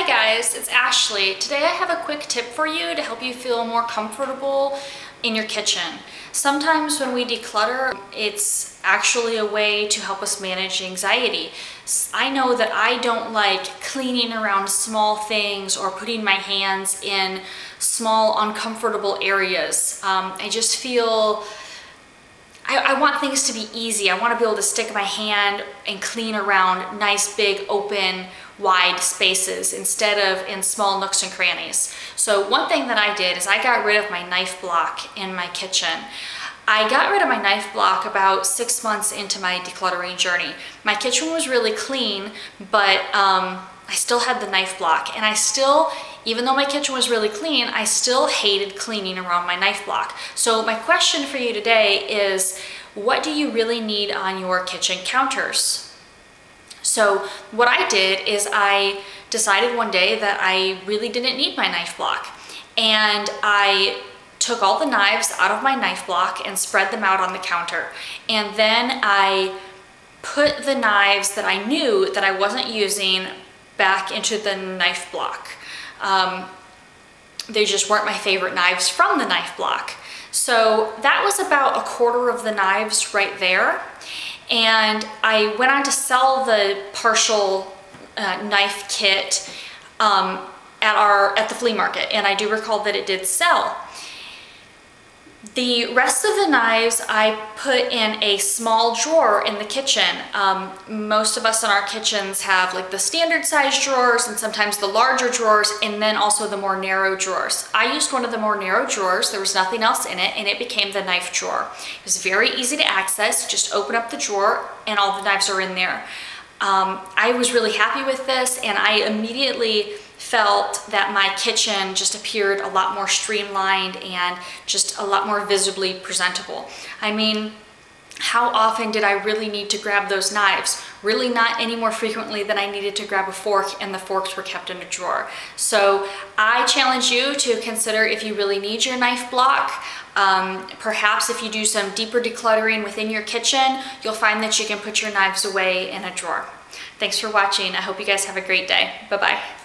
Hi guys, it's Ashley. Today I have a quick tip for you to help you feel more comfortable in your kitchen. Sometimes when we declutter, it's actually a way to help us manage anxiety. I know that I don't like cleaning around small things or putting my hands in small uncomfortable areas. Um, I just feel I, I, want things to be easy. I want to be able to stick my hand and clean around nice, big, open, wide spaces instead of in small nooks and crannies. So one thing that I did is I got rid of my knife block in my kitchen. I got rid of my knife block about six months into my decluttering journey. My kitchen was really clean, but um, I still had the knife block and I still, even though my kitchen was really clean, I still hated cleaning around my knife block. So my question for you today is, what do you really need on your kitchen counters? So what I did is I decided one day that I really didn't need my knife block. And I took all the knives out of my knife block and spread them out on the counter. And then I put the knives that I knew that I wasn't using back into the knife block. Um, they just weren't my favorite knives from the knife block. So that was about a quarter of the knives right there. And I went on to sell the partial uh, knife kit um, at our at the flea market, and I do recall that it did sell. The rest of the knives I put in a small drawer in the kitchen. Um, most of us in our kitchens have like the standard size drawers and sometimes the larger drawers and then also the more narrow drawers. I used one of the more narrow drawers. There was nothing else in it and it became the knife drawer. It was very easy to access. Just open up the drawer and all the knives are in there. Um, I was really happy with this and I immediately felt that my kitchen just appeared a lot more streamlined and just a lot more visibly presentable. I mean, how often did I really need to grab those knives? Really not any more frequently than I needed to grab a fork and the forks were kept in a drawer. So I challenge you to consider if you really need your knife block. Um, perhaps if you do some deeper decluttering within your kitchen, you'll find that you can put your knives away in a drawer. Thanks for watching. I hope you guys have a great day. Bye-bye.